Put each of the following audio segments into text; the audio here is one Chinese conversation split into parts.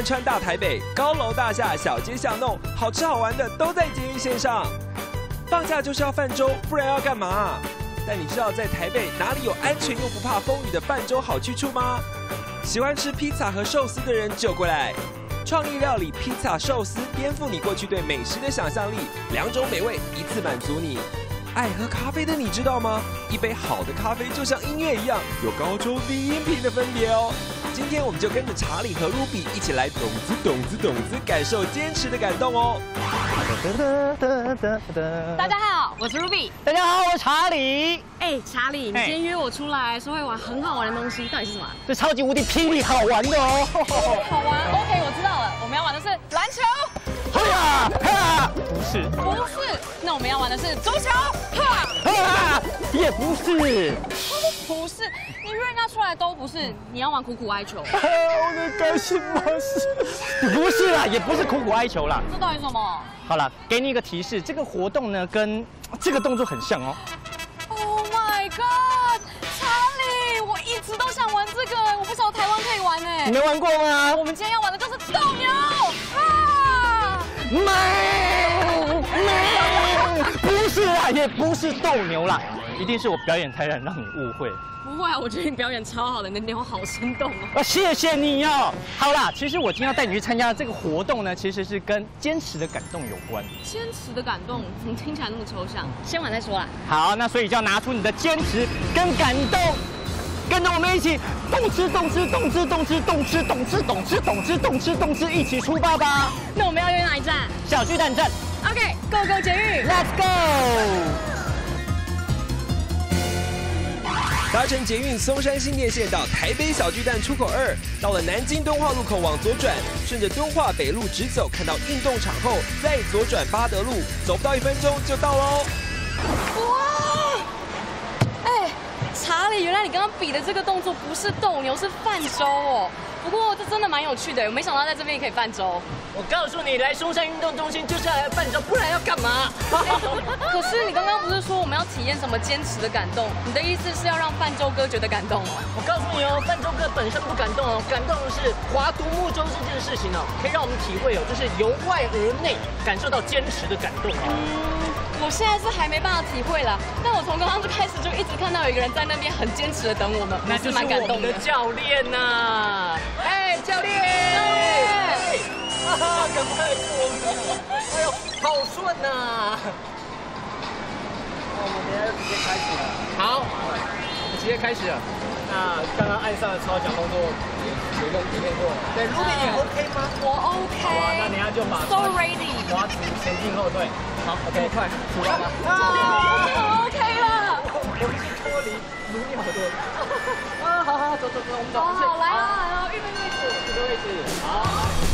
贯穿大台北，高楼大厦、小街巷弄，好吃好玩的都在捷运线上。放假就是要泛舟，不然要干嘛？但你知道在台北哪里有安全又不怕风雨的泛舟好去处吗？喜欢吃披萨和寿司的人就过来，创意料理披萨寿司颠覆你过去对美食的想象力，两种美味一次满足你。爱喝咖啡的你知道吗？一杯好的咖啡就像音乐一样，有高中低音频的分别哦。今天我们就跟着查理和 Ruby 一起来懂子懂子懂子，感受坚持的感动哦。大家好，我是 Ruby。大家好，我是查理。哎，查理，你今天约我出来说会玩很好玩的东西，到底是什么？这超级无敌霹雳好玩的哦。好玩，OK，我知道了，我们要玩的是篮球。哎呀，哈，不是，不是，那我们要玩的是足球。哈，哈，也不是，不是，你约人家出来都不是，你要玩苦苦哀求。我的开心模式，不是啦，也不是苦苦哀求啦。这到底什么？好了，给你一个提示，这个活动呢跟这个动作很像哦。Oh my god，查理，我一直都想玩这个，我不晓得台湾可以玩哎。你没玩过吗？我们今天要玩的就是斗牛。啊！没没，不是啦，也不是斗牛啦，一定是我表演太烂让你误会。不会啊，我觉得你表演超好的，你的牛好生动哦。啊，谢谢你哦。好啦，其实我今天要带你去参加的这个活动呢，其实是跟坚持的感动有关。坚持的感动，怎么听起来那么抽象？先玩再说啦。好，那所以就要拿出你的坚持跟感动，跟着我们一起动吃动吃动吃动吃动吃动吃动吃动吃动吃动吃，一起出发吧。那我们要约哪一站？小巨蛋站。OK，Go Go 捷运，Let's go。搭乘捷运松山新店线到台北小巨蛋出口二，到了南京敦化路口往左转，顺着敦化北路直走，看到运动场后再左转八德路，走不到一分钟就到喽。查理，原来你刚刚比的这个动作不是斗牛，是泛舟哦。不过这真的蛮有趣的，我没想到在这边也可以泛舟。我告诉你，来松山运动中心就是要来泛舟，不然要干嘛？可是你刚刚不是说我们要体验什么坚持的感动？你的意思是要让泛舟哥觉得感动哦？我告诉你哦，泛舟哥本身不感动哦，感动的是划独木舟这件事情哦，可以让我们体会哦，就是由外而内感受到坚持的感动哦。嗯，我现在是还没办法体会了，但我从刚刚就开始就一直看到有一个人在那边很坚持的等我们，那是蛮感动的教练呐。哎，教练！教练！哈哈，赶快过来！哎呦，好顺呐！哦我们等下就直接开始了。好，直接开始了。那刚刚岸上的超强动作也也用体验过？对，Ruby 你 OK 吗？我 OK。好啊，那等下就把 So ready。滑直前进后退。好，，OK，快，出发吧。啊，OK 了。我们是脱离如鸟的。啊，好好，走走走，我们走。好好，来了来了，预备位置，预备位置。好。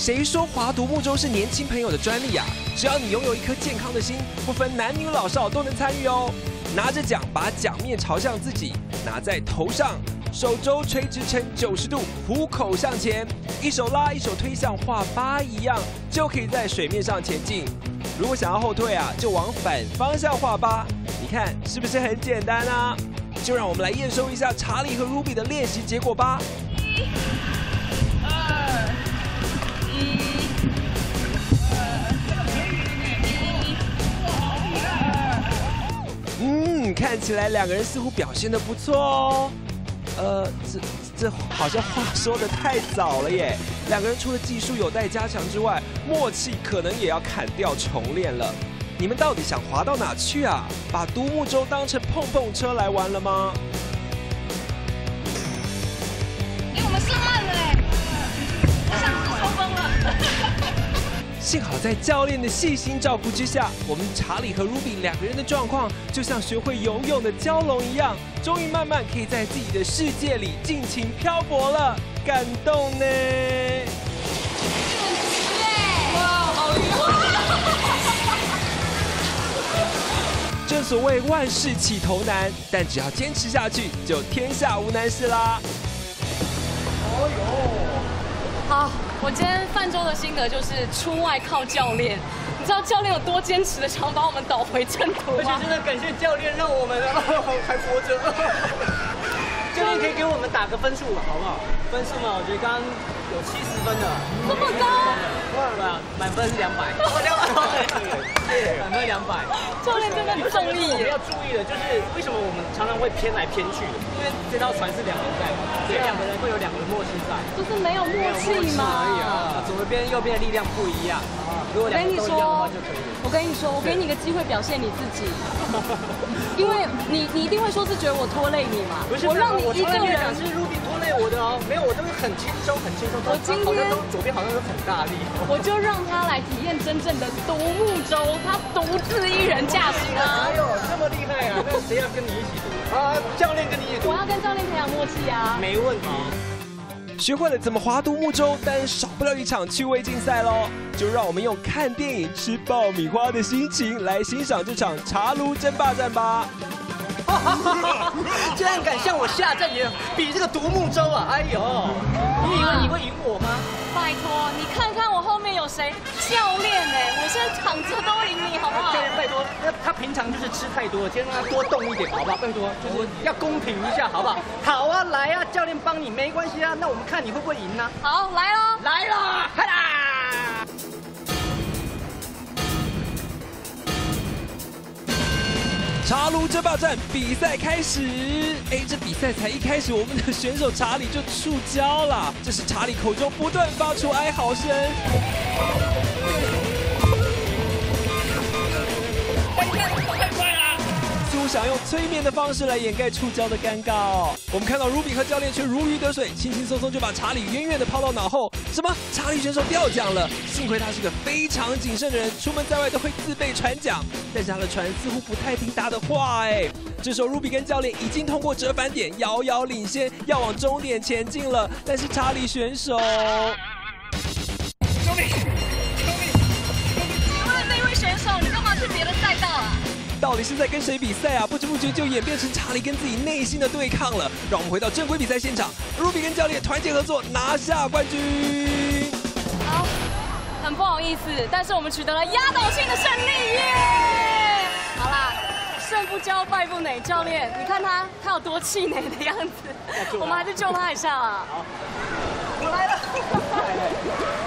谁说划独木舟是年轻朋友的专利啊？只要你拥有一颗健康的心，不分男女老少都能参与哦。拿着奖，把奖面朝向自己，拿在头上，手肘垂直成九十度，虎口向前，一手拉，一手推，像画八一样，就可以在水面上前进。如果想要后退啊，就往反方向画八。你看是不是很简单啊？就让我们来验收一下查理和 Ruby 的练习结果吧。看起来两个人似乎表现得不错哦。呃，这这好像话说的太早了耶。两个人除了技术有待加强之外，默契可能也要砍掉重练了。你们到底想滑到哪去啊？把独木舟当成碰碰车来玩了吗？幸好在教练的细心照顾之下，我们查理和 Ruby 两个人的状况就像学会游泳的蛟龙一样，终于慢慢可以在自己的世界里尽情漂泊了，感动呢！哇，好厉害！正所谓万事起头难，但只要坚持下去，就天下无难事啦。我今天泛舟的心得就是出外靠教练，你知道教练有多坚持的想把我们导回正途而且真的感谢教练让我们还活着。教练可以给我们打个分数好不好？分数嘛，我觉得刚刚有七十分的，这么高，对啊，满分是两百，两百，满分两百。教练真的很中意耶我们要。注意的就是为什么我们常常会偏来偏去的，因为这条船是两人在嘛，所以两个人会有两个人默契在。就是没有默契嘛。而已啊，左边右边的力量不一样，如果两个我跟你都一样的话说就可以了。，我跟你说，我给你一个机会表现你自己，因为你你一定会说是觉得我拖累你嘛，不是，我让你我一个人是 Ruby 拖累我没有，我都是很轻松，很轻松。我今天好像都左边好像都很大力。我就让他来体验真正的独木舟，他独自一人驾驶啊哎呦这么厉害啊？那谁要跟你一起读啊？教练跟你一起读我，要跟教练培养默契啊！没问题。学会了怎么划独木舟，但少不了一场趣味竞赛喽！就让我们用看电影、吃爆米花的心情来欣赏这场茶炉争霸战吧！竟然敢向我下战也比这个独木舟啊！哎呦，你以为你会赢我吗？拜托，你看看我后面有谁？教练哎，我现在躺着都赢你，好不好教？练 拜托，那他平常就是吃太多了，今天让他多动一点，好不好？拜托，就是要公平一下，好不好？好啊，来啊，教练帮你没关系啊，那我们看你会不会赢呢？好，来喽！来了，哈啦！茶炉争霸战比赛开始，哎，这比赛才一开始，我们的选手查理就触礁了。这时查理口中不断发出哀嚎声。似乎想用催眠的方式来掩盖触礁的尴尬哦。我们看到 Ruby 和教练却如鱼得水，轻轻松松就把查理远远的抛到脑后。什么？查理选手掉奖了？幸亏他是个非常谨慎的人，出门在外都会自备船桨。但是他的船似乎不太听他的话哎。这时候 Ruby 跟教练已经通过折返点，遥遥领先，要往终点前进了。但是查理选手。到底是在跟谁比赛啊？不知不觉就演变成查理跟自己内心的对抗了。让我们回到正规比赛现场，Ruby 跟教练团结合作，拿下冠军。好，很不好意思，但是我们取得了压倒性的胜利耶！好啦，胜不骄败不馁，教练，你看他，他有多气馁的样子，我们还是救他一下啊！我来了，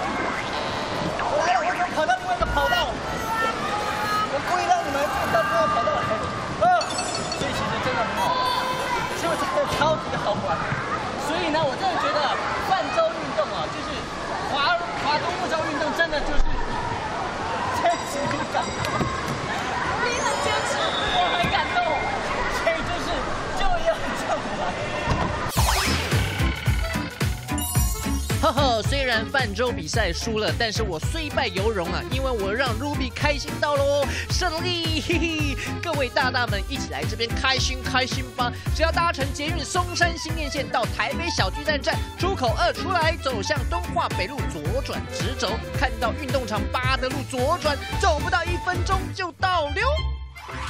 然泛舟比赛输了，但是我虽败犹荣啊，因为我让 Ruby 开心到喽，胜利！嘿嘿，各位大大们一起来这边开心开心吧！只要搭乘捷运松山新店线到台北小巨蛋站出口二出来，走向东化北路左转直走，看到运动场八德路左转，走不到一分钟就到了。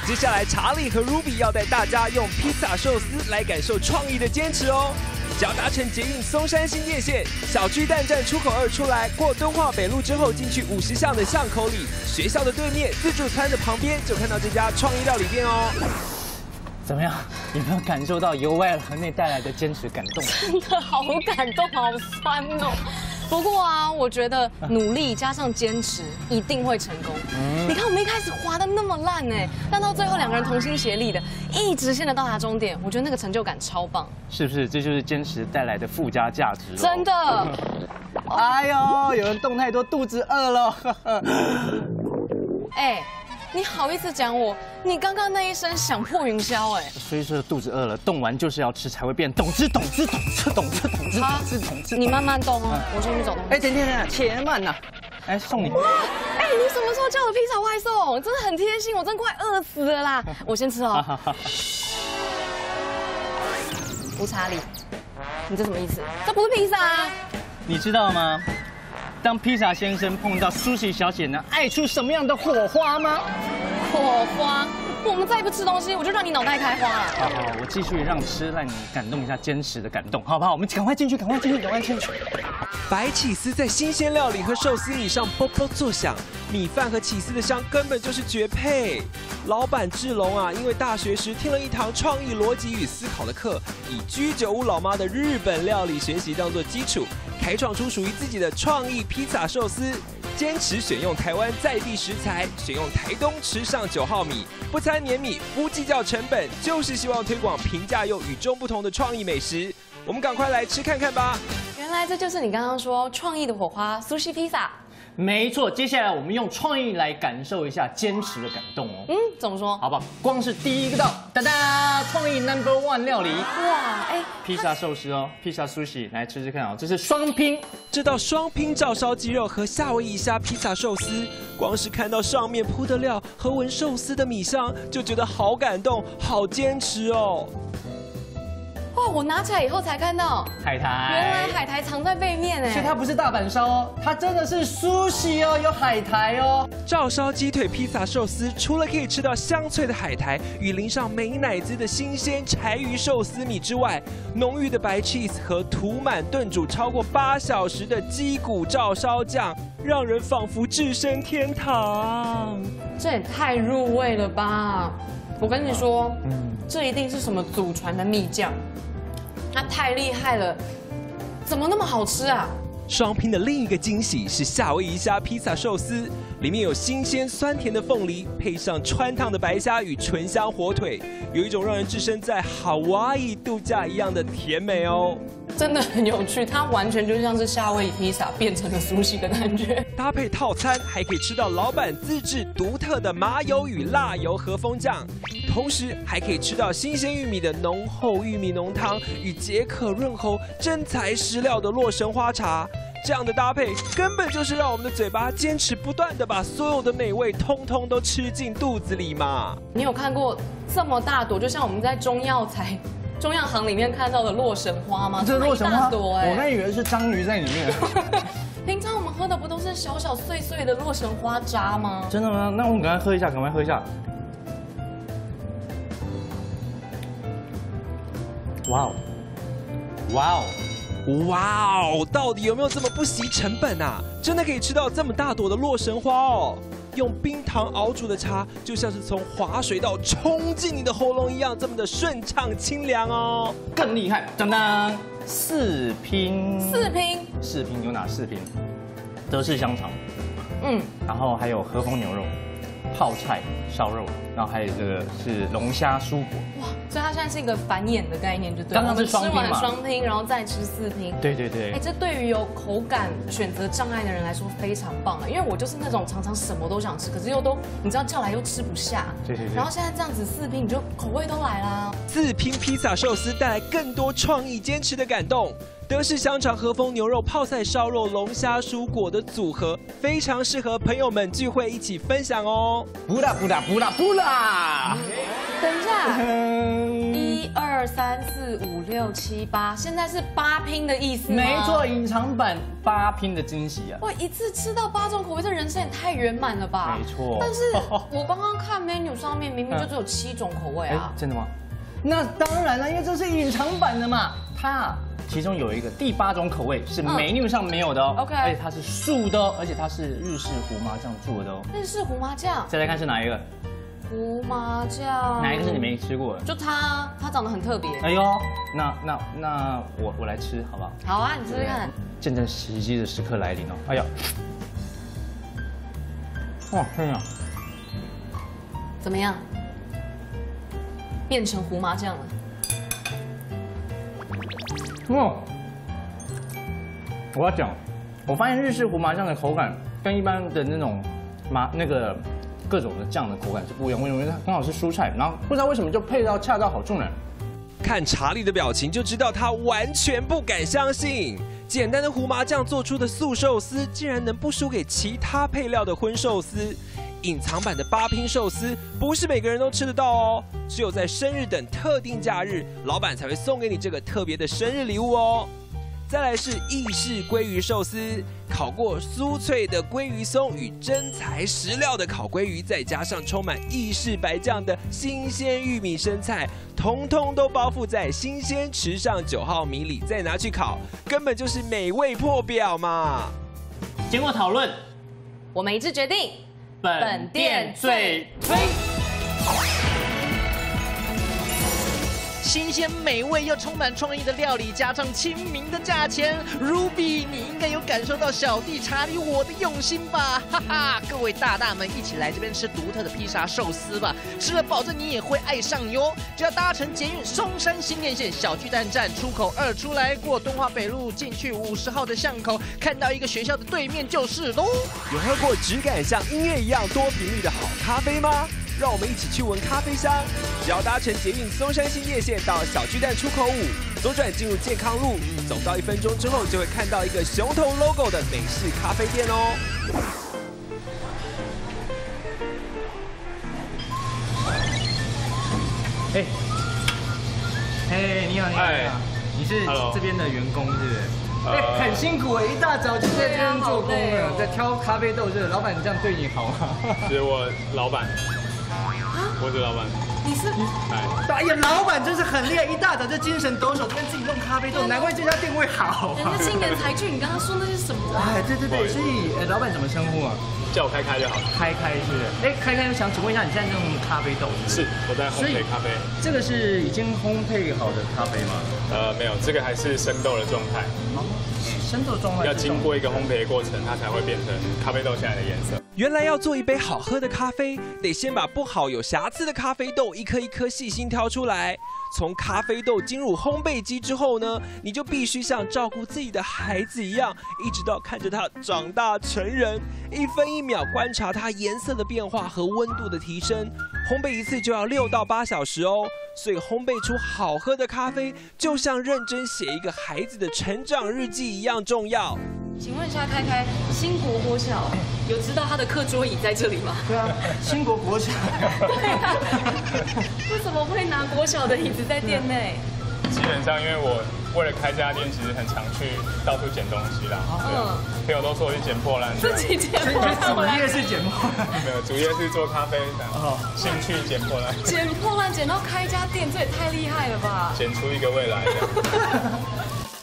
接下来，查理和 Ruby 要带大家用披萨寿司来感受创意的坚持哦。只要搭乘捷运松山新店线小巨蛋站出口二出来，过敦化北路之后进去五十巷的巷口里，学校的对面自助餐的旁边就看到这家创意料理店哦。怎么样？有没有感受到由外而内带来的坚持感动？真的好感动，好酸哦。不过啊，我觉得努力加上坚持一定会成功。你看我们一开始滑的那么烂哎，但到最后两个人同心协力的，一直线的到达终点，我觉得那个成就感超棒，是不是？这就是坚持带来的附加价值、真。的。哎呦，有人动太多，肚子饿了。哎，你好意思讲我？你刚刚那一声响破云霄哎，所以说肚子饿了，动完就是要吃才会变懂吃懂吃懂吃懂吃懂吃懂吃懂吃。你慢慢动哦，我先去找东西。哎，等等等，且慢呐！哎，送你。哎，你什么时候叫的披萨外送？真的很贴心，我真快饿死了啦！我先吃哦。吴查理，你这什么意思？这不是披萨啊！你知道吗？当披萨先生碰到苏西小姐呢，爱出什么样的火花吗？火花，我们再不吃东西，我就让你脑袋开花了。好好，我继续让吃，让你感动一下坚持的感动，好不好？我们赶快进去，赶快进去，赶快进去。白起司在新鲜料理和寿司米上啵啵作响，米饭和起司的香根本就是绝配。老板志龙啊，因为大学时听了一堂创意逻辑与思考的课，以居酒屋老妈的日本料理学习当做基础，开创出属于自己的创意披萨寿司。坚持选用台湾在地食材，选用台东池上九号米，不掺黏米，不计较成本，就是希望推广平价又与众不同的创意美食。我们赶快来吃看看吧！原来这就是你刚刚说创意的火花苏西披萨。没错，接下来我们用创意来感受一下坚持的感动哦。嗯，怎么说？好吧，光是第一个道，哒哒，创意 number one 料理，哇，哎，披萨寿司哦，披萨 sushi，来吃吃看哦，这是双拼，这道双拼照烧鸡肉和夏威夷虾披萨寿司，光是看到上面铺的料和闻寿司的米香，就觉得好感动，好坚持哦。哇，我拿起来以后才看到，海苔，原来海苔藏在背面哎。所以它不是大阪烧哦，它真的是苏西哦，有海苔哦。照烧鸡腿披萨寿司，除了可以吃到香脆的海苔与淋上美乃滋的新鲜柴鱼寿司米之外，浓郁的白 cheese 和涂满炖煮超过八小时的鸡骨照烧酱，让人仿佛置身天堂。这也太入味了吧！我跟你说，嗯，这一定是什么祖传的秘酱。那太厉害了，怎么那么好吃啊？双拼的另一个惊喜是夏威夷虾披萨寿司，里面有新鲜酸甜的凤梨，配上穿烫的白虾与醇香火腿，有一种让人置身在夏威夷度假一样的甜美哦。真的很有趣，它完全就像是夏威夷披萨变成了苏西的感觉。搭配套餐还可以吃到老板自制独特的麻油与辣油和风酱，同时还可以吃到新鲜玉米的浓厚玉米浓汤与解渴润喉、真材实料的洛神花茶。这样的搭配根本就是让我们的嘴巴坚持不断的把所有的美味通通都吃进肚子里嘛。你有看过这么大朵，就像我们在中药材。中药行里面看到的洛神花吗？这是洛神花，哎，我刚以为是章鱼在里面。平常我们喝的不都是小小碎碎的洛神花渣吗？真的吗？那我们赶快喝一下，赶快喝一下。哇哦，哇哦，哇哦！到底有没有这么不惜成本啊？真的可以吃到这么大朵的洛神花哦！用冰糖熬煮的茶，就像是从滑水道冲进你的喉咙一样，这么的顺畅清凉哦。更厉害，当当，四拼，四拼，四拼有哪四拼？德式香肠，嗯，然后还有和风牛肉。泡菜烧肉，然后还有这个是龙虾蔬果。哇，所以它现在是一个繁衍的概念，就对。刚刚是双拼嘛？双拼，然后再吃四拼。对对对。哎，这对于有口感选择障碍的人来说非常棒啊，因为我就是那种常常什么都想吃，可是又都你知道叫来又吃不下。对对对。然后现在这样子四拼，你就口味都来啦。四拼披萨寿司带来更多创意、坚持的感动。德式香肠、和风牛肉、泡菜烧肉、龙虾蔬果的组合，非常适合朋友们聚会一起分享哦。不啦不啦不啦不啦！等一下，一二三四五六七八，现在是八拼的意思吗？没错，隐藏版八拼的惊喜啊！哇，一次吃到八种口味，这人生也太圆满了吧？没错。但是 我刚刚看 menu 上面明明就只有七种口味啊！真的吗？那当然了，因为这是隐藏版的嘛，它。其中有一个第八种口味是 menu 上没有的哦，OK，而且它是素的，而且它是日式胡麻酱做的哦。日式胡麻酱，再来看是哪一个？胡麻酱，哪一个是你没吃过的？就它，它长得很特别。哎呦，那那那我我来吃好不好？好啊，你吃吃看。见证奇迹的时刻来临哦！哎呀，哇！怎么样？变成胡麻酱了。哦，我要讲，我发现日式胡麻酱的口感跟一般的那种麻那个各种的酱的口感是不一样。为什么？它刚好是蔬菜，然后不知道为什么就配到恰到好处呢？看查理的表情就知道他完全不敢相信，简单的胡麻酱做出的素寿司竟然能不输给其他配料的荤寿司。隐藏版的八拼寿司不是每个人都吃得到哦，只有在生日等特定假日，老板才会送给你这个特别的生日礼物哦。再来是意式鲑鱼寿司，烤过酥脆的鲑鱼松与真材实料的烤鲑鱼，再加上充满意式白酱的新鲜玉米生菜，通通都包覆在新鲜池上九号米里，再拿去烤，根本就是美味破表嘛！经过讨论，我们一致决定，本店最推。新鲜美味又充满创意的料理，加上亲民的价钱，Ruby，你应该有感受到小弟查理我的用心吧？哈哈，各位大大们，一起来这边吃独特的披萨寿司吧！吃了保证你也会爱上哟！只要搭乘捷运松山新店线小巨蛋站出口二出来，过敦化北路进去五十号的巷口，看到一个学校的对面就是喽。有喝过质感像音乐一样多频率的好咖啡吗？让我们一起去闻咖啡香。只要搭乘捷运松山新叶线到小巨蛋出口五，左转进入健康路，走到一分钟之后，就会看到一个熊头 logo 的美式咖啡店哦。哎，哎，你好，你好，你好，你是这边的员工是不是？哎，很辛苦哎，一大早就在这边做工了，在挑咖啡豆，这老板这样对你好吗？是我老板。我是老板，你是？哎呀，老板真是很厉害，一大早就精神抖擞，跟自己弄咖啡豆，难怪这家店会好。人家青年才俊，你刚刚说那是什么？哎，对对对，所以哎，老板怎么称呼啊？叫我开开就好。开开是？哎，开开，我想请问一下，你现在用咖啡豆？是，我在烘焙咖啡。这个是已经烘焙好的咖啡吗？呃，没有，这个还是生豆的状态。生豆状态要经过一个烘焙过程，它才会变成咖啡豆现在的颜色。原来要做一杯好喝的咖啡，得先把不好有瑕疵的咖啡豆一颗一颗细心挑出来。从咖啡豆进入烘焙机之后呢，你就必须像照顾自己的孩子一样，一直到看着它长大成人，一分一秒观察它颜色的变化和温度的提升。烘焙一次就要六到八小时哦，所以烘焙出好喝的咖啡，就像认真写一个孩子的成长日记一样重要。请问一下，开开，新国国小有知道他的课桌椅在这里吗？对啊，新国国小。对啊，为什么会拿国小的椅子在店内？基本上，因为我为了开家店，其实很常去到处捡东西啦。嗯，朋友都说我去捡破烂。自己捡破烂。主业是捡破烂，没有，主业是做咖啡的。哦，兴趣捡破烂。捡破烂捡到开家店，这也太厉害了吧！捡出一个未来。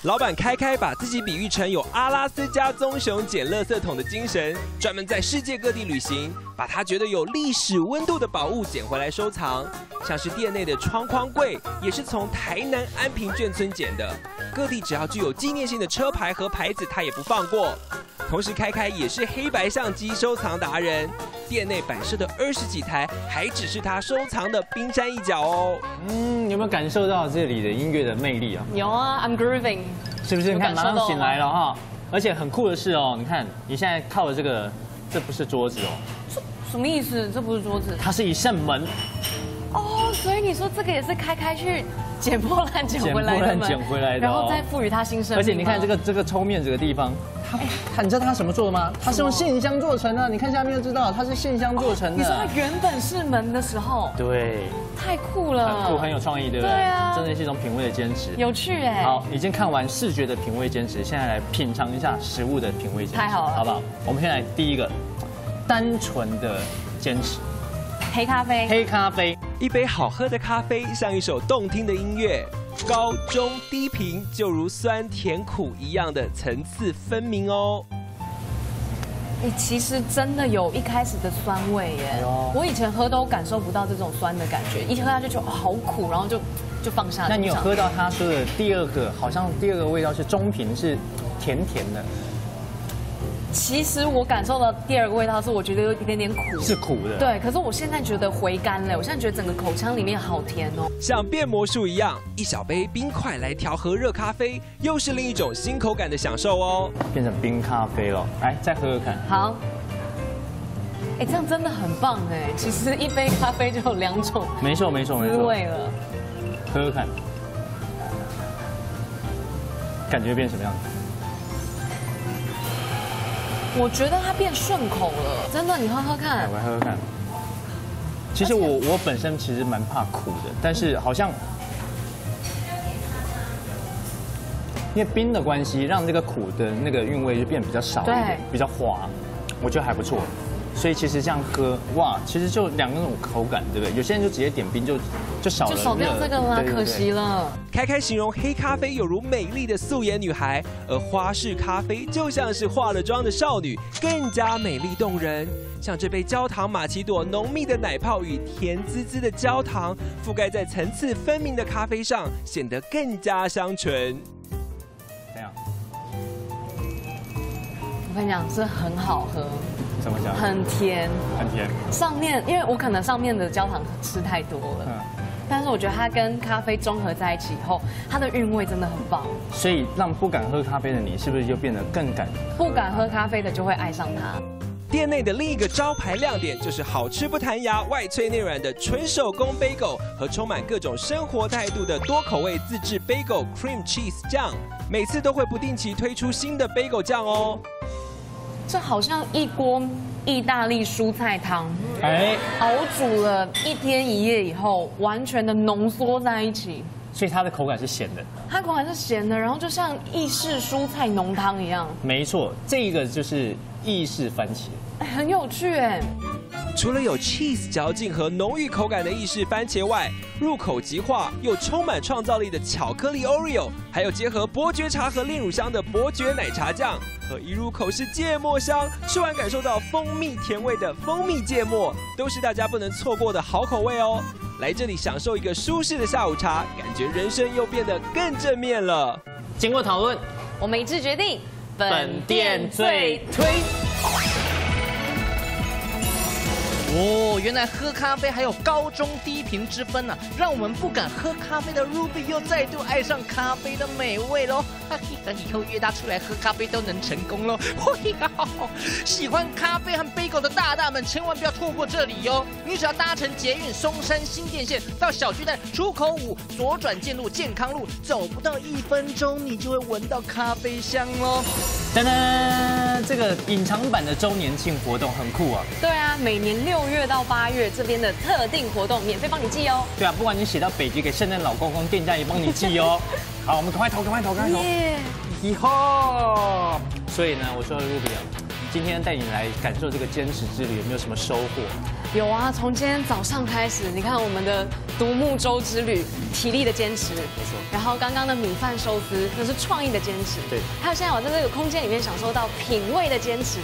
老板开开把自己比喻成有阿拉斯加棕熊捡垃圾桶的精神，专门在世界各地旅行，把他觉得有历史温度的宝物捡回来收藏。像是店内的窗框柜，也是从台南安平眷村捡的。各地只要具有纪念性的车牌和牌子，他也不放过。同时，开开也是黑白相机收藏达人。店内摆设的二十几台，还只是他收藏的冰山一角哦。嗯，有没有感受到这里的音乐的魅力啊？有啊，I'm grooving，是不是？你看，马上醒来了哈。而且很酷的是哦，你看，你现在靠的这个，这不是桌子哦。这什么意思？这不是桌子，它是一扇门。哦，所以你说这个也是开开去捡破烂捡回来的捡回来的，然后再赋予它新生。而且你看这个这个抽面这个地方。它，你知道它什么做的吗？它是用线箱做成的。你看下面就知道，它是线箱做成的。你说它原本是门的时候，对，太酷了，很酷，很有创意，对不对？对啊，真的是一种品味的坚持，有趣哎。好，已经看完视觉的品味坚持，现在来品尝一下食物的品味坚持，太好了，好不好？我们先来第一个，单纯的坚持，黑咖啡，黑咖啡，一杯好喝的咖啡，像一首动听的音乐。高中低频就如酸甜苦一样的层次分明哦。你其实真的有一开始的酸味耶，我以前喝都感受不到这种酸的感觉，一喝下去就好苦，然后就就放下。那你有喝到他说的第二个，好像第二个味道是中频，是甜甜的。其实我感受到第二个味道是，我觉得有一点点苦，是苦的。对，可是我现在觉得回甘了，我现在觉得整个口腔里面好甜哦，像变魔术一样，一小杯冰块来调和热咖啡，又是另一种新口感的享受哦。变成冰咖啡了，来再喝喝看。好，哎，这样真的很棒哎。其实一杯咖啡就有两种，没错没错没错，滋味了。喝喝看，感觉变什么样子？我觉得它变顺口了，真的，你喝喝看。我来喝喝看。其实我我本身其实蛮怕苦的，但是好像因为冰的关系，让这个苦的那个韵味就变比较少一点，比较滑，我觉得还不错。所以其实这样喝，哇，其实就两种口感，对不对？有些人就直接点冰就就少了就少掉热这个啦，对对对可惜了。开开形容黑咖啡有如美丽的素颜女孩，而花式咖啡就像是化了妆的少女，更加美丽动人。像这杯焦糖玛奇朵，浓密的奶泡与甜滋滋的焦糖覆盖在层次分明的咖啡上，显得更加香醇。怎样我跟你讲，是很好喝，怎么讲？很甜。很甜，上面因为我可能上面的焦糖吃太多了，嗯。但是我觉得它跟咖啡综合在一起以后，它的韵味真的很棒。所以让不敢喝咖啡的你，是不是就变得更敢？不敢喝咖啡的就会爱上它。店内的另一个招牌亮点就是好吃不弹牙、外脆内软的纯手工 bagel 和充满各种生活态度的多口味自制 bagel cream cheese 酱，每次都会不定期推出新的 bagel 酱哦。这好像一锅意大利蔬菜汤，哎，熬煮了一天一夜以后，完全的浓缩在一起。所以它的口感是咸的。它口感是咸的，然后就像意式蔬菜浓汤一样，没错，这个就是意式番茄。哎很有趣哎。除了有 cheese 嚼劲和浓郁口感的意式番茄外，入口即化又充满创造力的巧克力 Oreo，还有结合伯爵茶和炼乳香的伯爵奶茶酱，一入口是芥末香，吃完感受到蜂蜜甜味的蜂蜜芥末，都是大家不能错过的好口味哦。来这里享受一个舒适的下午茶，感觉人生又变得更正面了。经过讨论，我们一致决定，本店最推。哦，原来喝咖啡还有高中低频之分呢、让我们不敢喝咖啡的 Ruby 又再度爱上咖啡的美味喽！哈嘿，等以后约他出来喝咖啡都能成功喽！嘿呀，喜欢咖啡和 bagel 的大大们千万不要错过这里哟！你只要搭乘捷运松山新店线到小巨蛋出口五左转进入健康路，走不到一分钟，你就会闻到咖啡香喽！噔噔，这个隐藏版的周年庆活动很酷啊！对啊，每年六月到八月这边的特定活动，免费帮你寄哦。对啊，不管你写到北极给圣诞老公公，店家也帮你寄哦。好，我们赶快投，赶快投，赶快投。耶！以后，所以呢，我说 Ruby 啊，今天带你来感受这个坚持之旅，有没有什么收获？有啊，从今天早上开始，你看我们的独木舟之旅，体力的坚持，没错。然后刚刚的米饭寿司，那是创意的坚持，对。还有现在我在这个空间里面享受到品味的坚持，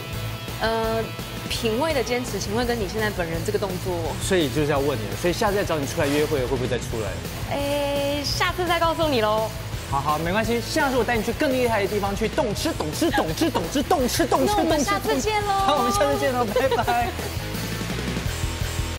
呃，品味的坚持，请问跟你现在本人这个动作，所以就是要问你了，所以下次再找你出来约会，会不会再出来？哎，下次再告诉你喽。好好，没关系，下次我带你去更厉害的地方，去动吃、懂吃、懂吃、懂吃、动吃、动吃。那我们动吃下次见喽好，我们下次见喽，拜拜。